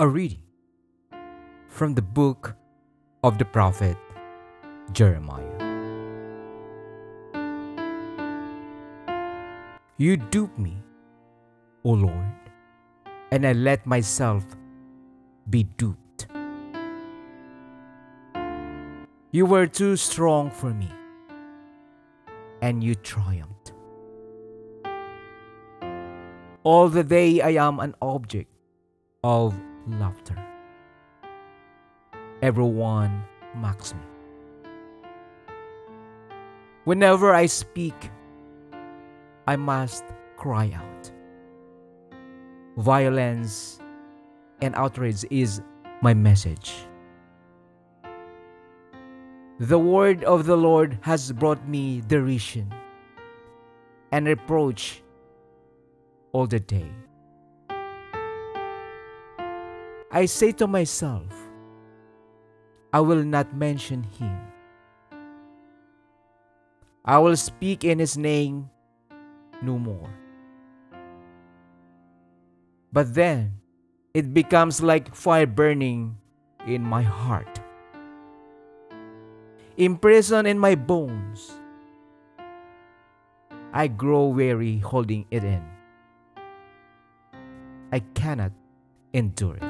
A reading from the book of the prophet Jeremiah. You dupe me, O Lord, and I let myself be duped. You were too strong for me, and you triumphed. All the day I am an object of laughter. Everyone mocks me. Whenever I speak, I must cry out. Violence and outrage is my message. The word of the Lord has brought me derision and reproach all the day. I say to myself, I will not mention him. I will speak in his name no more. But then it becomes like fire burning in my heart, imprisoned in my bones. I grow weary holding it in. I cannot endure it.